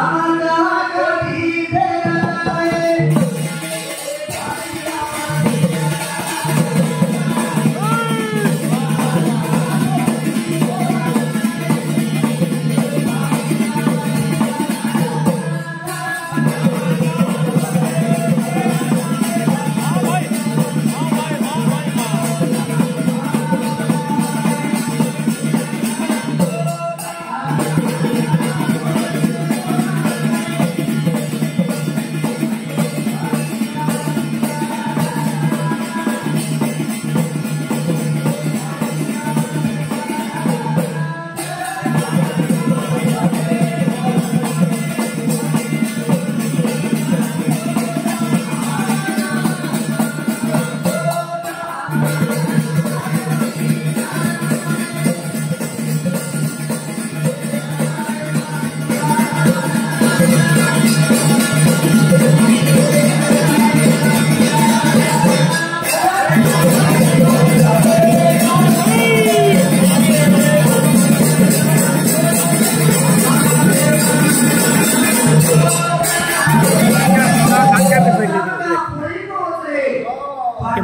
I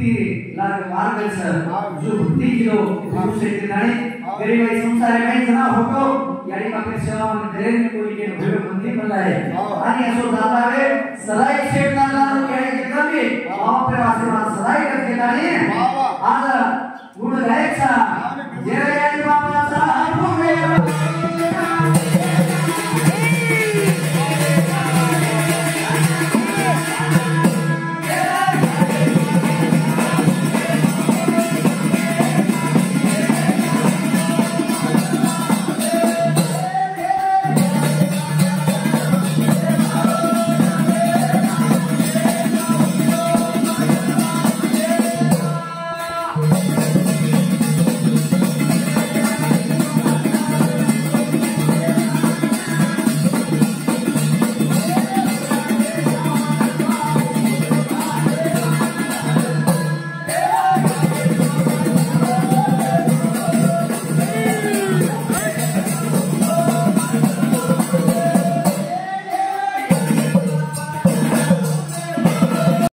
भक्ती लाग मार्ग सर। जो लो किलो से नाही मेरे भाई संसार में जना होतो यारी अपने सेवा में देर में कोई के भव्य मंदिर बनाए है। आणि असो दादा है सदाई सेट ना जानो है जगह में। वहाँ पे आशीर्वाद सदाई करके दाने आज गुण गायक सा